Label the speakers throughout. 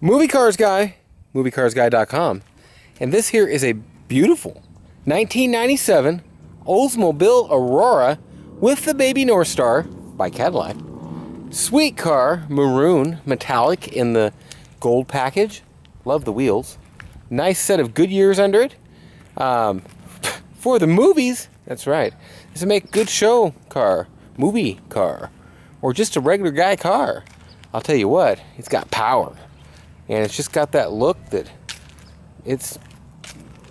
Speaker 1: Movie Cars Guy, moviecarsguy.com. And this here is a beautiful 1997 Oldsmobile Aurora with the baby Northstar by Cadillac. Sweet car, maroon, metallic in the gold package. Love the wheels. Nice set of Goodyears under it. Um, for the movies, that's right. This is make good show car, movie car, or just a regular guy car. I'll tell you what, it's got power. And it's just got that look that it's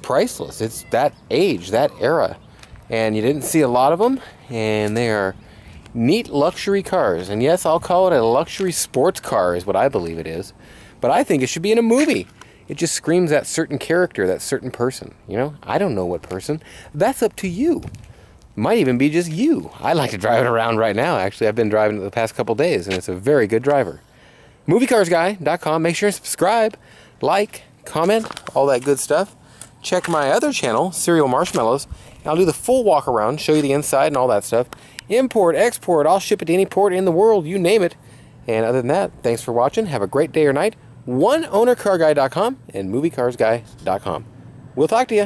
Speaker 1: priceless. It's that age, that era. And you didn't see a lot of them, and they are neat luxury cars. And yes, I'll call it a luxury sports car, is what I believe it is. But I think it should be in a movie. It just screams that certain character, that certain person. You know, I don't know what person. That's up to you. Might even be just you. I like to drive it around right now, actually. I've been driving it the past couple days, and it's a very good driver. MovieCarsGuy.com. Make sure and subscribe, like, comment, all that good stuff. Check my other channel, Cereal Marshmallows. I'll do the full walk around, show you the inside and all that stuff. Import, export, I'll ship it to any port in the world, you name it. And other than that, thanks for watching. Have a great day or night. OneOwnerCarGuy.com and MovieCarsGuy.com. We'll talk to you.